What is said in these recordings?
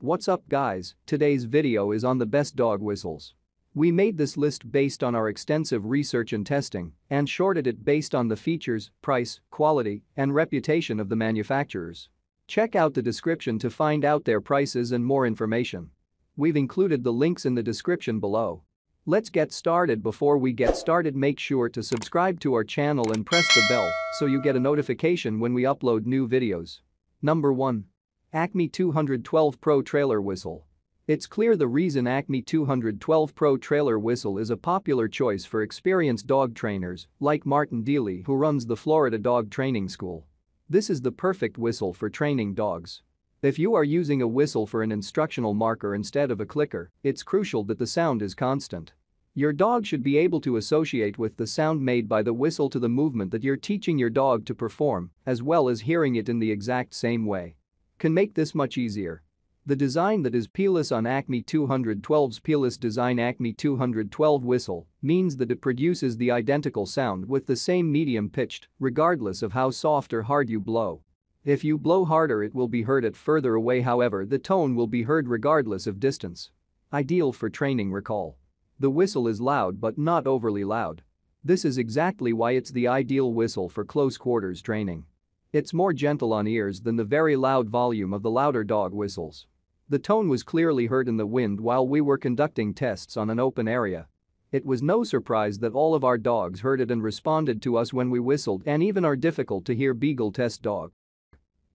What's up guys, today's video is on the best dog whistles. We made this list based on our extensive research and testing and shorted it based on the features, price, quality, and reputation of the manufacturers. Check out the description to find out their prices and more information. We've included the links in the description below. Let's get started before we get started make sure to subscribe to our channel and press the bell so you get a notification when we upload new videos. Number 1. Acme 212 Pro Trailer Whistle. It's clear the reason Acme 212 Pro Trailer Whistle is a popular choice for experienced dog trainers like Martin Deeley who runs the Florida Dog Training School. This is the perfect whistle for training dogs. If you are using a whistle for an instructional marker instead of a clicker, it's crucial that the sound is constant. Your dog should be able to associate with the sound made by the whistle to the movement that you're teaching your dog to perform, as well as hearing it in the exact same way. Can make this much easier. The design that is peerless on Acme 212's peerless design Acme 212 whistle means that it produces the identical sound with the same medium pitched, regardless of how soft or hard you blow. If you blow harder it will be heard at further away however the tone will be heard regardless of distance. Ideal for training recall. The whistle is loud but not overly loud. This is exactly why it's the ideal whistle for close quarters training. It's more gentle on ears than the very loud volume of the louder dog whistles. The tone was clearly heard in the wind while we were conducting tests on an open area. It was no surprise that all of our dogs heard it and responded to us when we whistled and even our difficult to hear beagle test dog.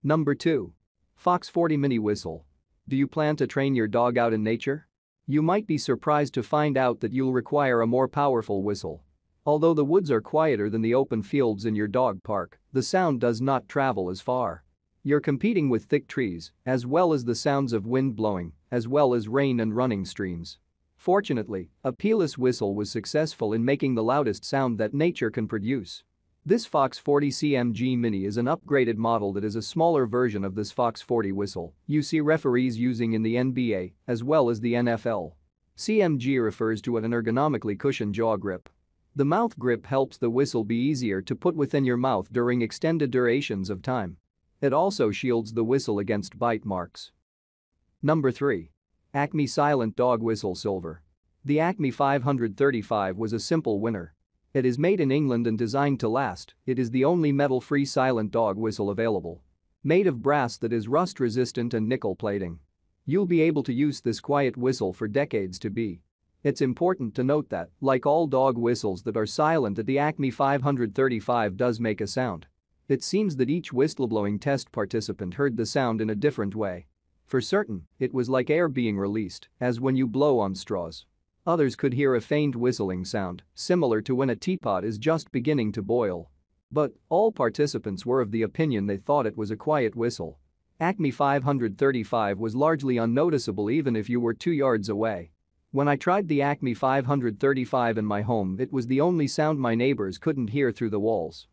Number 2. Fox 40 Mini Whistle. Do you plan to train your dog out in nature? You might be surprised to find out that you'll require a more powerful whistle. Although the woods are quieter than the open fields in your dog park, the sound does not travel as far. You're competing with thick trees, as well as the sounds of wind blowing, as well as rain and running streams. Fortunately, a peerless whistle was successful in making the loudest sound that nature can produce. This Fox 40 CMG Mini is an upgraded model that is a smaller version of this Fox 40 whistle you see referees using in the NBA as well as the NFL. CMG refers to an ergonomically cushioned jaw grip. The mouth grip helps the whistle be easier to put within your mouth during extended durations of time. It also shields the whistle against bite marks. Number 3. Acme Silent Dog Whistle Silver. The Acme 535 was a simple winner it is made in England and designed to last, it is the only metal-free silent dog whistle available. Made of brass that is rust-resistant and nickel plating. You'll be able to use this quiet whistle for decades to be. It's important to note that, like all dog whistles that are silent the Acme 535 does make a sound. It seems that each whistleblowing test participant heard the sound in a different way. For certain, it was like air being released, as when you blow on straws. Others could hear a faint whistling sound, similar to when a teapot is just beginning to boil. But all participants were of the opinion they thought it was a quiet whistle. Acme 535 was largely unnoticeable even if you were two yards away. When I tried the Acme 535 in my home it was the only sound my neighbors couldn't hear through the walls.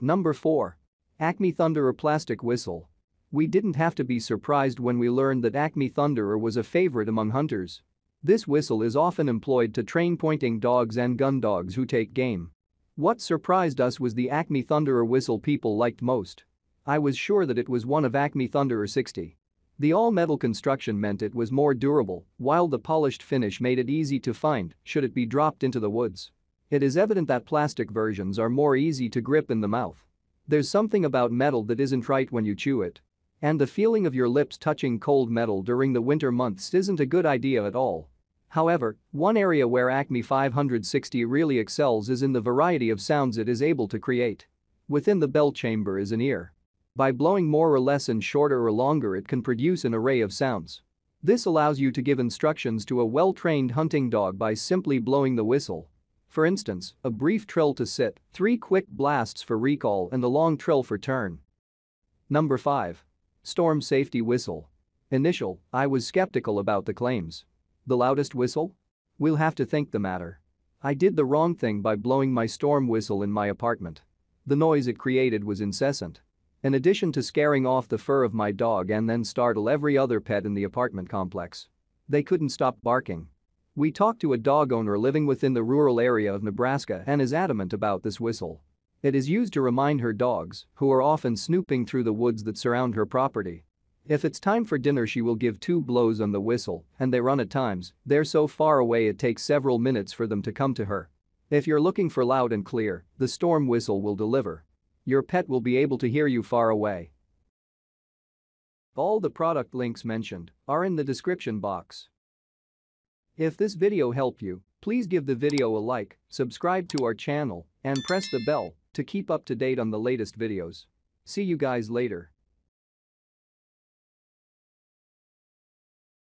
Number 4. Acme Thunderer Plastic Whistle. We didn't have to be surprised when we learned that Acme Thunderer was a favorite among hunters. This whistle is often employed to train pointing dogs and gun dogs who take game. What surprised us was the Acme Thunderer whistle people liked most. I was sure that it was one of Acme Thunderer 60. The all-metal construction meant it was more durable, while the polished finish made it easy to find should it be dropped into the woods. It is evident that plastic versions are more easy to grip in the mouth. There's something about metal that isn't right when you chew it. And the feeling of your lips touching cold metal during the winter months isn't a good idea at all. However, one area where Acme 560 really excels is in the variety of sounds it is able to create. Within the bell chamber is an ear. By blowing more or less and shorter or longer it can produce an array of sounds. This allows you to give instructions to a well-trained hunting dog by simply blowing the whistle. For instance, a brief trill to sit, three quick blasts for recall and a long trill for turn. Number 5. Storm Safety Whistle. Initial, I was skeptical about the claims. The loudest whistle? We'll have to think the matter. I did the wrong thing by blowing my storm whistle in my apartment. The noise it created was incessant. In addition to scaring off the fur of my dog and then startle every other pet in the apartment complex. They couldn't stop barking. We talked to a dog owner living within the rural area of Nebraska and is adamant about this whistle. It is used to remind her dogs, who are often snooping through the woods that surround her property. If it's time for dinner she will give two blows on the whistle and they run at times, they're so far away it takes several minutes for them to come to her. If you're looking for loud and clear, the storm whistle will deliver. Your pet will be able to hear you far away. All the product links mentioned are in the description box. If this video helped you, please give the video a like, subscribe to our channel, and press the bell to keep up to date on the latest videos. See you guys later.